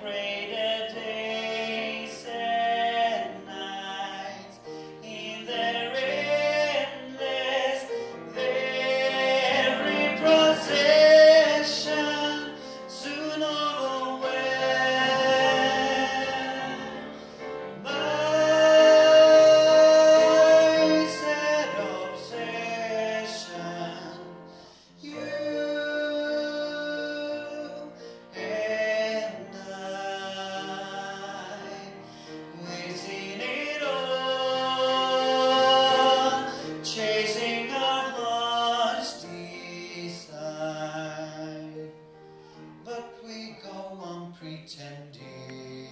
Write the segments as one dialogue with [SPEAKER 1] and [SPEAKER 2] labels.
[SPEAKER 1] pray. but we go on pretending.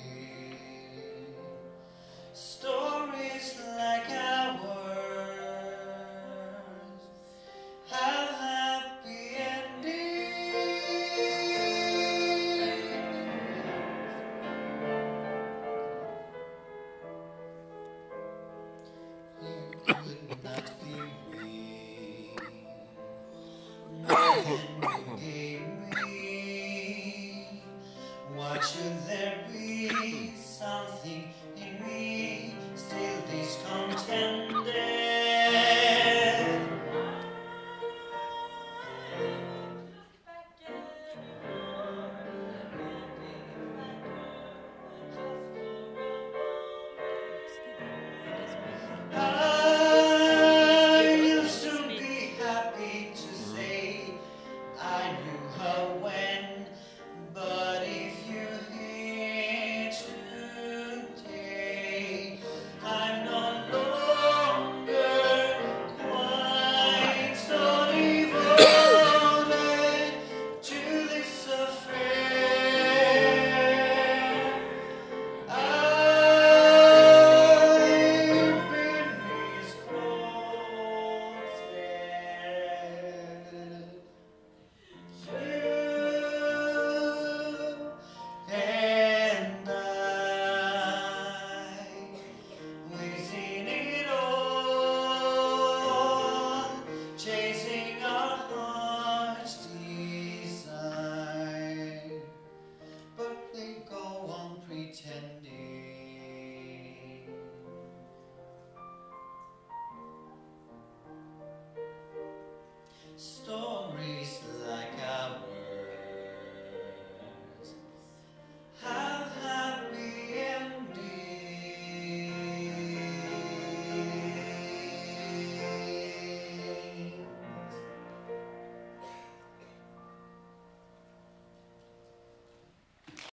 [SPEAKER 1] Stories like ours have happy endings. You could not be me. Stories